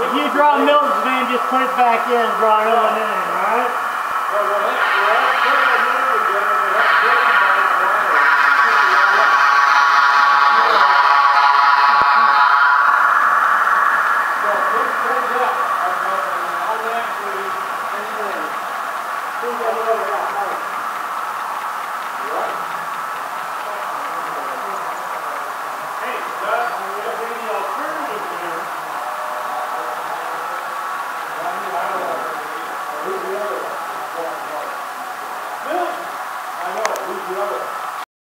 If you draw Milton's name, just put it back in and draw another name, alright? Well, we'll Yeah.